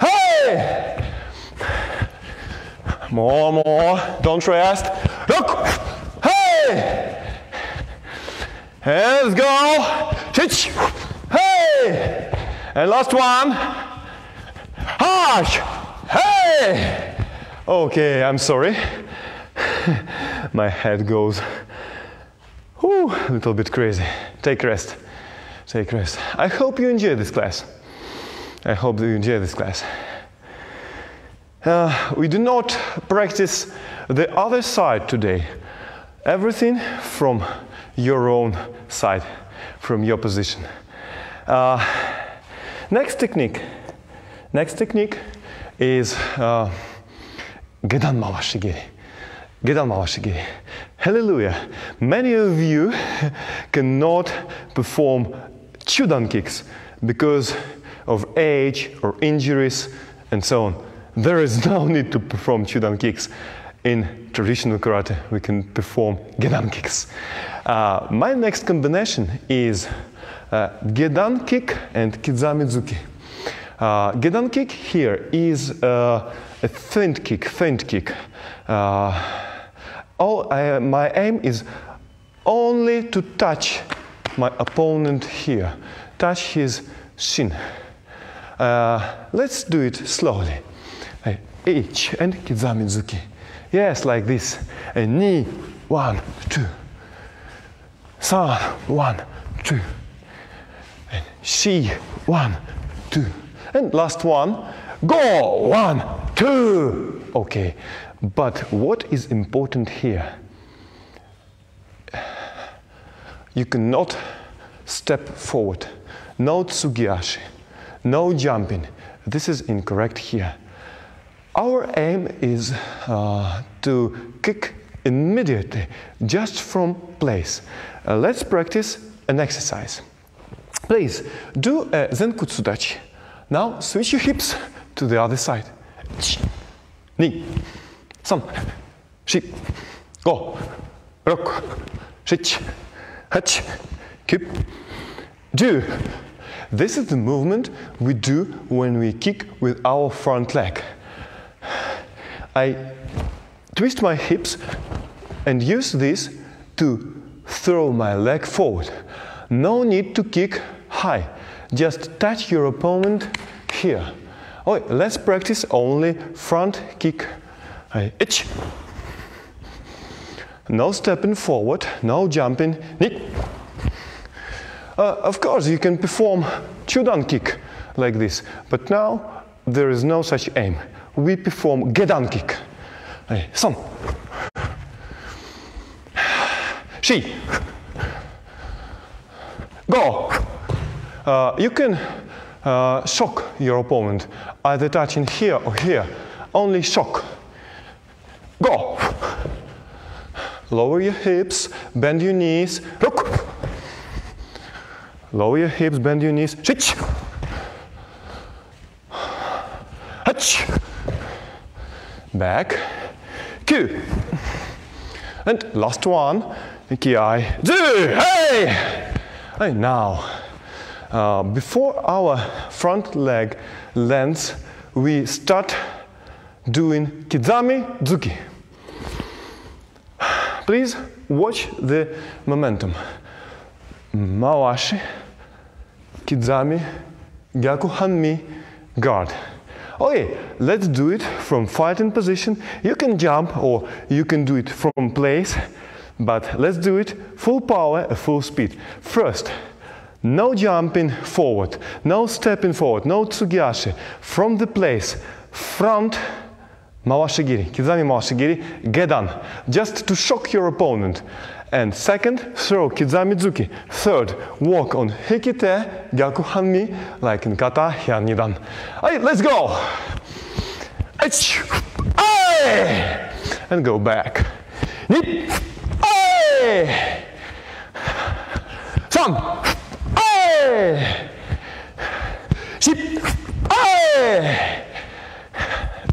Hey! More, more. Don't rest. Look! Hey! Let's go. Hey! And last one. Harsh! Hey! Okay, I'm sorry. *laughs* My head goes whew, a little bit crazy. Take rest. Take rest. I hope you enjoy this class. I hope you enjoy this class. Uh, we do not practice the other side today. Everything from your own side, from your position. Uh, next technique Next technique is uh, Gedan Mawashigiri. Gedan Mawashigiri. Hallelujah. Many of you *laughs* cannot perform Chudan kicks because of age or injuries and so on. There is no need to perform Chudan kicks. In traditional karate, we can perform Gedan kicks. Uh, my next combination is uh, Gedan kick and Kizamizuki. Uh, Gedan kick here is uh, a feint kick, feint kick. Uh, all, I, my aim is only to touch my opponent here, touch his shin. Uh, let's do it slowly. Each and Kizamizuki. Yes, like this. And knee, one, two. San, one, two. And she, one, two. And last one. Go! One, two. Okay. But what is important here? You cannot step forward. No tsugiashi. No jumping. This is incorrect here. Our aim is uh, to kick immediately, just from place. Uh, let's practice an exercise. Please do a Zenkutsudachi. Now switch your hips to the other side. Ni, san, shi, go, rock, shich, hach, keep, do. This is the movement we do when we kick with our front leg. I twist my hips and use this to throw my leg forward. No need to kick high. Just touch your opponent here. Oh, let's practice only front kick. I itch. No stepping forward, no jumping. Uh, of course, you can perform chudan kick like this, but now there is no such aim. We perform gedan kick. Son. She. Go. Uh, you can uh, shock your opponent, either touching here or here. Only shock. Go. Lower your hips, bend your knees. Look. Lower your hips, bend your knees. Shich. Back. Q. And last one. Kiai. Do. Hey. And now, uh, before our front leg lands, we start doing kizami zuki. Please watch the momentum. Mawashi, kizami, gyaku hanmi, guard. Oh, okay, let's do it from fighting position. You can jump or you can do it from place, but let's do it full power, full speed. First, no jumping forward, no stepping forward, no tsugiashi. From the place, front, mawashigiri, kizami mawashigiri, gedan, just to shock your opponent. And second, throw kizamizuki. Third, walk on hikite, gyaku hanmi, like in kata heian nidan. Hey, let's go! And go back.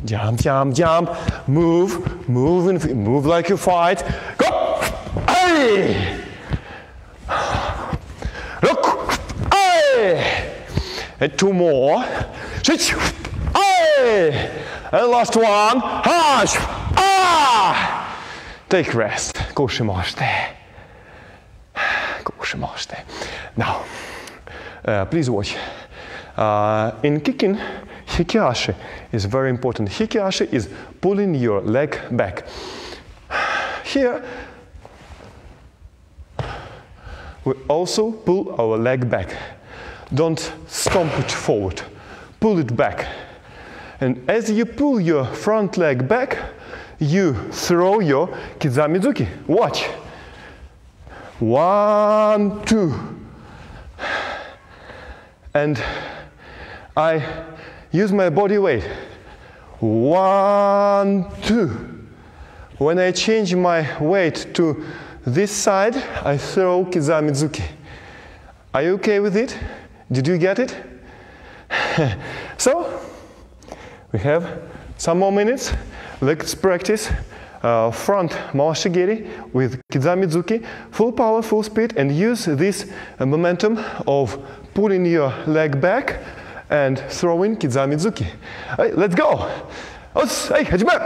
Jump, jump, jump. Move, move, and move like you fight. Go! Look! Hey! And two more. Switch! Hey! And last one. Hush. Ah! Take rest. Kushimoshite. Kushimoshite. Now, uh, please watch. Uh, in kicking, hikiashi is very important. Hikiashi is pulling your leg back. Here, we also pull our leg back. Don't stomp it forward. Pull it back. And as you pull your front leg back, you throw your kizamizuki. Watch. One, two. And I use my body weight. One, two. When I change my weight to this side, I throw kizamizuki. Are you okay with it? Did you get it? *laughs* so, we have some more minutes. Let's practice uh, front mawashigiri with kizamizuki, full power, full speed, and use this uh, momentum of pulling your leg back and throwing kizamizuki. Hey, let's go. Hey, hajime.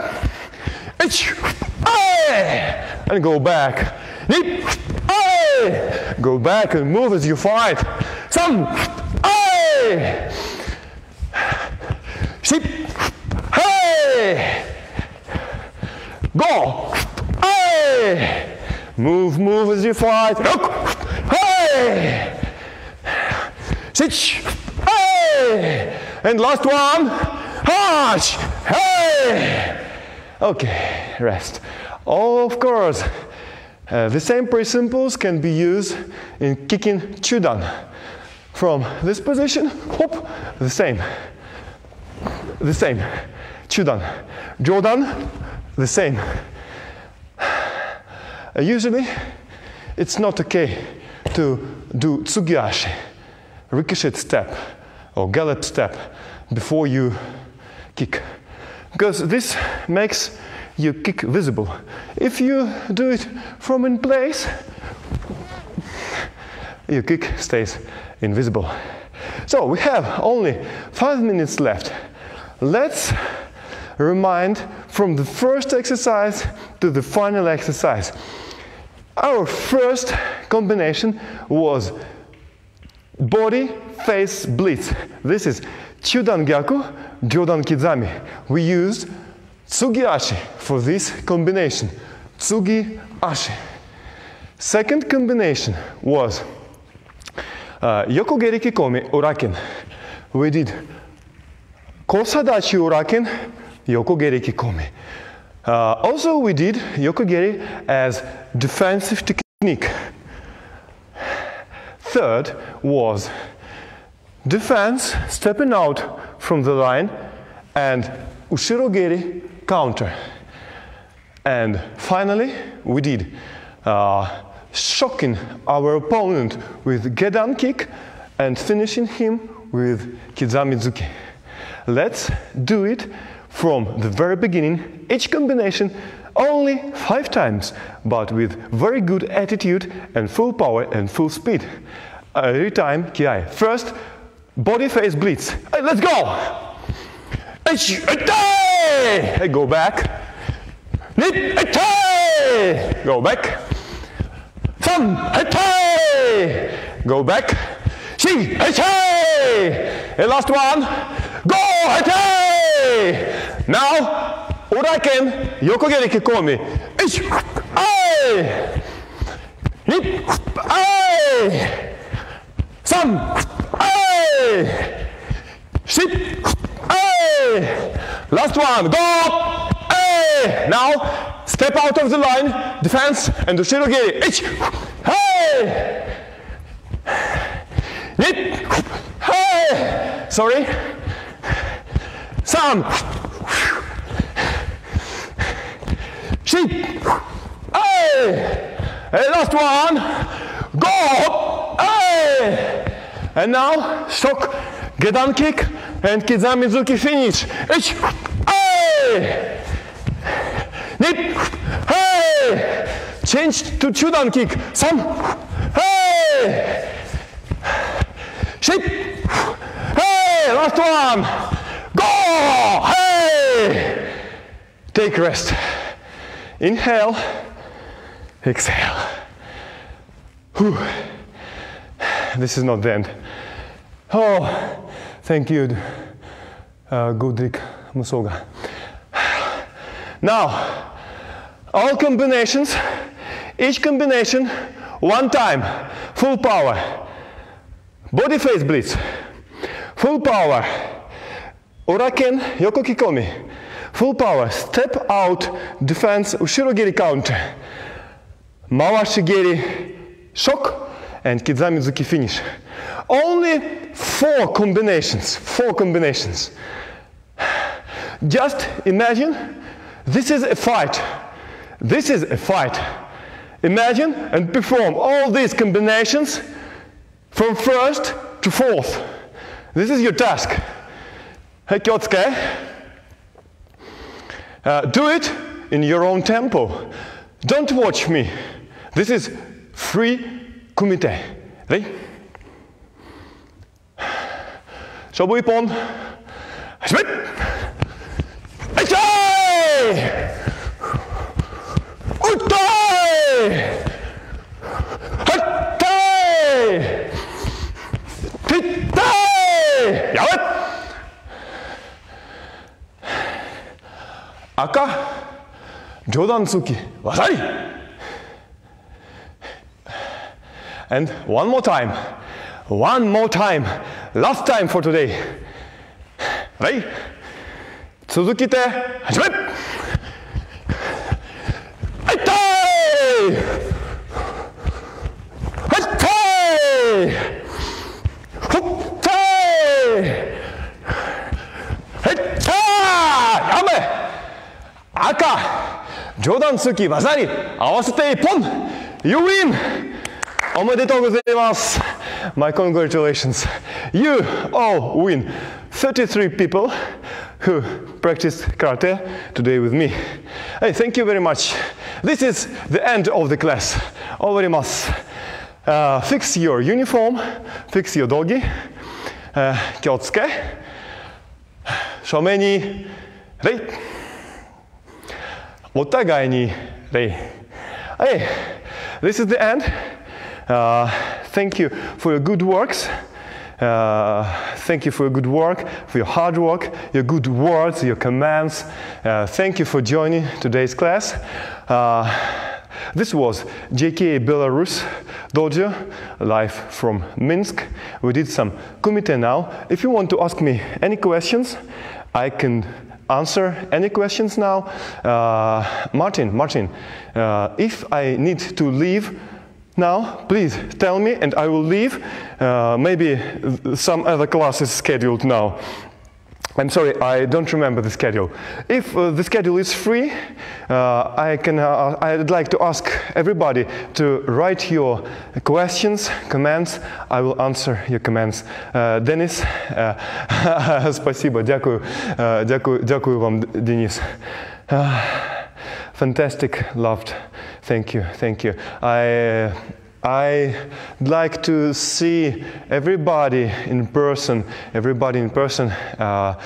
And go back. Go back and move as you fight. Some. Hey. Go. Hey. Move, move as you fight. Look. Hey. Sit. Hey. And last one. Hash. Hey. Okay, rest. Of course, uh, the same principles can be used in kicking chudan. From this position, hop, the same. The same. Chudan. Jodan, the same. Uh, usually, it's not okay to do tsugiashi, ricochet step or gallop step before you kick. Because this makes your kick visible. If you do it from in place, your kick stays invisible. So we have only five minutes left. Let's remind from the first exercise to the final exercise. Our first combination was body face blitz. This is Chudan Gyaku, Jodan Kizami. We used Tsugi Ashi for this combination. Tsugi Ashi. Second combination was uh, Yokogeri Kikomi Uraken. We did Kosadachi Uraken, Yokogeri Kikomi. Uh, also, we did Yokogeri as defensive technique. Third was defense, stepping out from the line, and ushirogeri counter. And finally, we did uh, shocking our opponent with gedan kick and finishing him with kizamizuki. Let's do it from the very beginning, each combination only five times, but with very good attitude and full power and full speed. Every time, ki. First, body face blitz. Hey, let's go! Go back. Go back. Thumb. Go back. See. And last one. Go. Now, Uraken, Yokogeri Kikomi. Hey. Hip. Hey. Some. Hey. Sit. Hey. Last one. Go. Hey. Now, step out of the line, defense, and Ushirogiri. Ich. Hey. Hey. Sorry. Sam! Sheep. Hey. And last one. Go. Hey. And now, shock, gedan kick, and kizamizuki finish. Ich. Hey. Nip. Hey. Change to chudan kick. Some. Hey. Sheep. Hey. Last one. Go. Hey. Take rest. Inhale. Exhale. Whew. This is not the end. Oh, thank you, uh, Gudrik Musoga. Now, all combinations, each combination, one time, full power. Body face blitz, full power. Uraken Yoko Kikomi, full power. Step out, defense, Ushirogiri counter. Mawashigiri, shock, and Kizamizuki finish. Only four combinations, four combinations. Just imagine this is a fight. This is a fight. Imagine and perform all these combinations from first to fourth. This is your task. Hey, Kyotsuke. Uh, do it in your own tempo. Don't watch me. This is free kumite. 勝負一本始めはいちゃい打ったいはったいぴったいやばい赤上段突き技あり And one more time. One more time. Last time for today. レイ続きて始め!はい!たい!はい!たい!ほったい!はい!たい!やめ赤上段突き技に合わせて一本 You win! おめでとうござい!ます My congratulations. You all win. 33 people who practiced karate today with me. Hey, thank you very much. This is the end of the class. Owarimasu. Uh, fix your uniform, fix your dogi. Uh, kiotsuke. Shomeni rei. Otagai ni rei. Hey, this is the end. Uh, thank you for your good works. Uh, thank you for your good work, for your hard work, your good words, your commands. Uh, thank you for joining today's class. Uh, this was JK Belarus Dojo, live from Minsk. We did some kumite now. If you want to ask me any questions, I can answer any questions now. Uh, Martin, Martin, uh, if I need to leave, now, please tell me, and I will leave. Uh, maybe some other class is scheduled now. I'm sorry, I don't remember the schedule. If uh, the schedule is free, uh, I can, uh, I'd like to ask everybody to write your questions, comments. I will answer your comments. Uh, Dennis, uh, *laughs* спасибо, дякую, uh, дякую, дякую вам, Денис. Fantastic, loved. Thank you, thank you. I, I like to see everybody in person, everybody in person. Uh,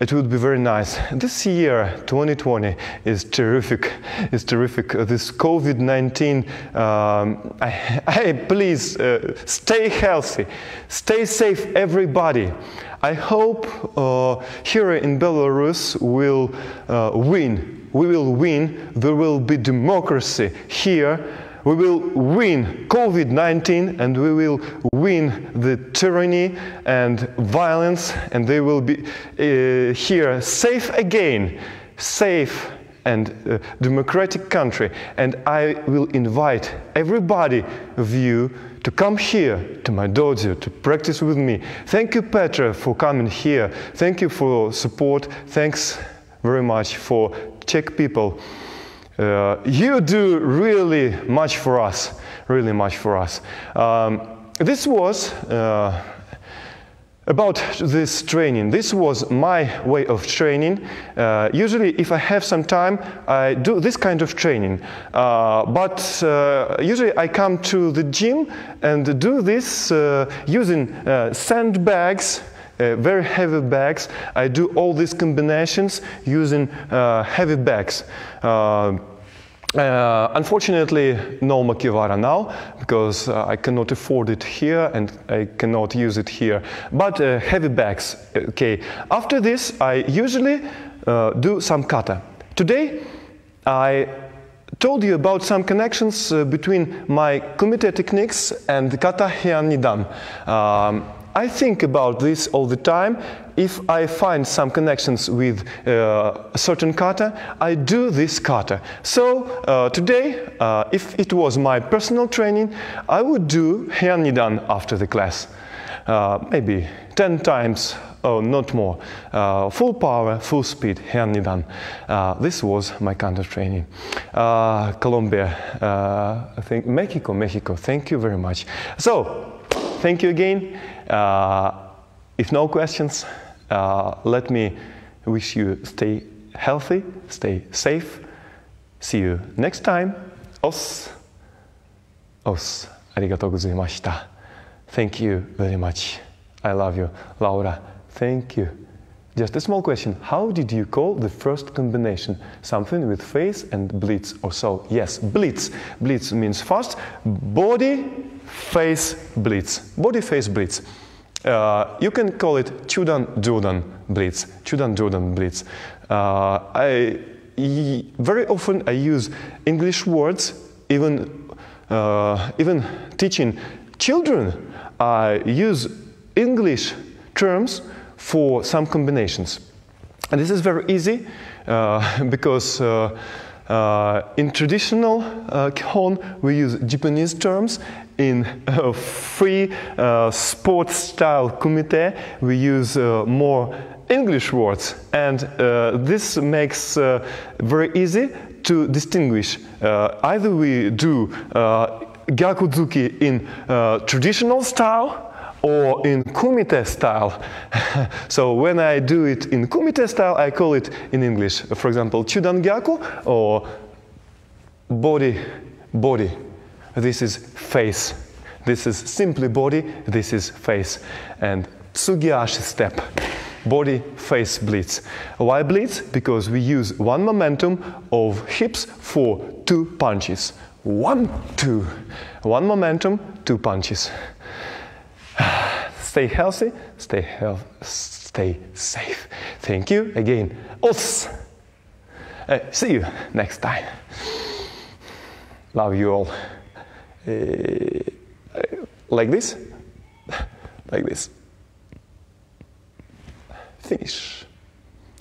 it would be very nice. This year, 2020, is terrific. It's terrific. Uh, this COVID-19, um, I, *laughs* I, please uh, stay healthy, stay safe, everybody. I hope uh, here in Belarus will uh, win we will win, there will be democracy here, we will win COVID 19 and we will win the tyranny and violence, and they will be uh, here safe again, safe and uh, democratic country. And I will invite everybody of you to come here to my dojo to practice with me. Thank you, Petra, for coming here. Thank you for support. Thanks very much for Czech people. Uh, you do really much for us, really much for us. Um, this was uh, about this training. This was my way of training. Uh, usually, if I have some time, I do this kind of training. Uh, but uh, usually, I come to the gym and do this uh, using uh, sandbags uh, very heavy bags. I do all these combinations using uh, heavy bags. Uh, uh, unfortunately, no Makiwara now because uh, I cannot afford it here and I cannot use it here. But uh, heavy bags, okay. After this, I usually do some kata. Today, I told you about some connections between my kumite techniques and kata heian nidan. Um, I think about this all the time. If I find some connections with uh, a certain kata, I do this kata. So uh, today, uh, if it was my personal training, I would do Heian Nidan after the class. Uh, maybe 10 times oh, not more. Uh, full power, full speed, Heian Nidan. Uh, this was my counter training. Colombia, I think Mexico, Mexico, thank you very much. So, thank you again. Uh, if no questions, uh, let me wish you stay healthy, stay safe. See you next time. Os. Os. Thank you very much. I love you. Laura, thank you. Just a small question. How did you call the first combination? Something with face and blitz or so? Yes, blitz. Blitz means fast. Body, face, blitz. Body, face, blitz. Uh, you can call it Chudan Jodan blitz. Chudan Jodan blitz. Uh, I very often I use English words, even uh, even teaching children. I use English terms for some combinations. And this is very easy uh, *laughs* because uh, uh, in traditional uh, Kihon we use Japanese terms. In uh, free uh, sports style kumite we use uh, more English words, and uh, this makes uh, very easy to distinguish. either we do gyakuzuki in traditional style or in kumite style. *laughs* so when I do it in kumite style, I call it in English, for example, chudan gyaku or body, body. This is face. This is simply body, this is face. And tsugiashi step, body, face blitz. Why blitz? Because we use one momentum of hips for two punches. One, two. One momentum, two punches. *sighs* Stay healthy, stay health, stay safe. Thank you again. Os. Uh, see you next time. Love you all. Uh, like this, *laughs* like this. Finish.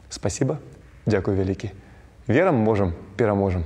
Спасибо. Дякую велике. Віром можем, переможем.